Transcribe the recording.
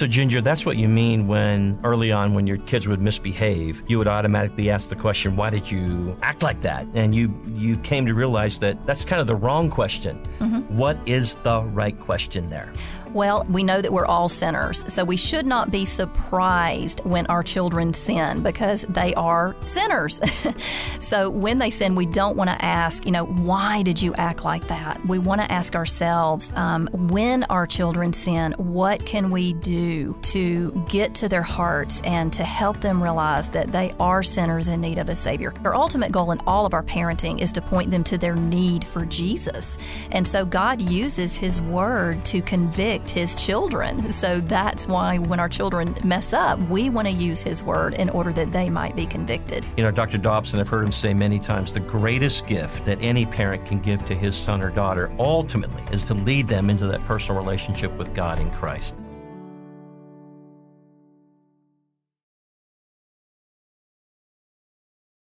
So, Ginger, that's what you mean when early on, when your kids would misbehave, you would automatically ask the question, "Why did you act like that?" And you you came to realize that that's kind of the wrong question. Mm-hmm. What is the right question there? Well, we know that we're all sinners, so we should not be surprised when our children sin because they are sinners. so when they sin, we don't want to ask, you know, why did you act like that? We want to ask ourselves, um, when our children sin, what can we do to get to their hearts and to help them realize that they are sinners in need of a Savior? Our ultimate goal in all of our parenting is to point them to their need for Jesus. And so God uses His Word to convict convict his children. So that's why when our children mess up, we want to use his word in order that they might be convicted. You know, Dr. Dobson, I've heard him say many times the greatest gift that any parent can give to his son or daughter ultimately is to lead them into that personal relationship with God in Christ.